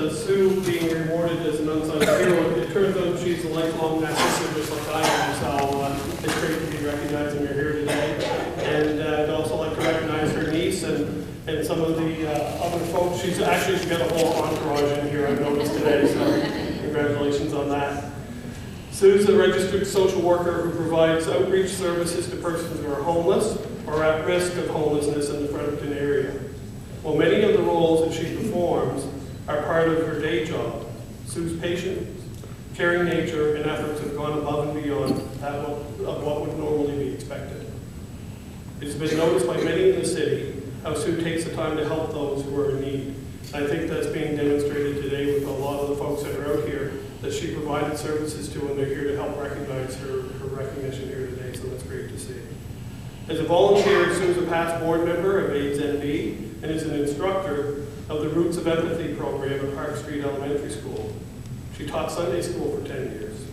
uh, Sue being rewarded as an unsung hero, it turns out she's a lifelong Massachusetts just like I am, so uh, it's great to be recognizing her here today. And uh, I'd also like to recognize her niece and, and some of the uh, other folks. She's actually, she's got a whole entourage in here, I've noticed today, so congratulations on that. Sue's a registered social worker who provides outreach services to persons who are homeless or at risk of homelessness in the Fredericton area. While many of the roles that she performs are part of her day job, Sue's patience, caring nature, and efforts have gone above and beyond that of what would normally be expected. It's been noticed by many in the city how Sue takes the time to help those who are in need. I think that's being demonstrated today with a lot of the folks that are out here that she provided services to, and they're here to help recognize her, her recognition here today, so that's great to see. As a volunteer, Sue's a past board member of AIDS NB and is an instructor of the Roots of Empathy program at Park Street Elementary School. She taught Sunday school for 10 years.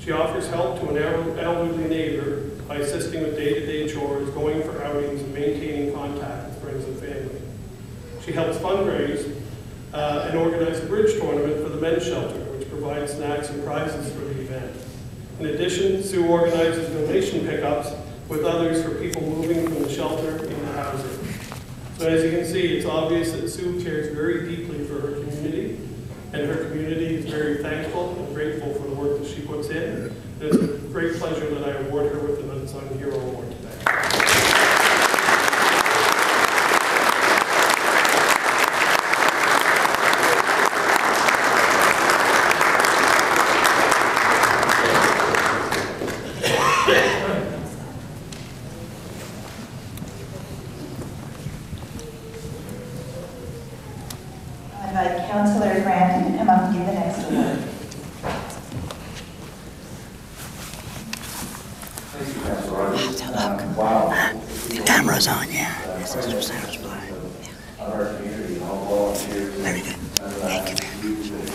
She offers help to an elderly neighbor by assisting with day-to-day chores, going for outings, and maintaining contact with friends and family. She helps fundraise uh, and organize a bridge tournament for the men's shelter, which provides snacks and prizes for the event. In addition, Sue organizes donation pickups with others for people moving from the shelter. So as you can see, it's obvious that Sue cares very deeply for her community, and her community is very thankful and grateful for the work that she puts in. It's a great pleasure that I award her with an Unsung Hero Award today. Invite Councillor Grandin to come up and give the next award. Thank you, Councilor Rogers. So look. Wow. The camera's on, yeah. This is what sounds like. Of our community, and all volunteers. Very good. Thank you very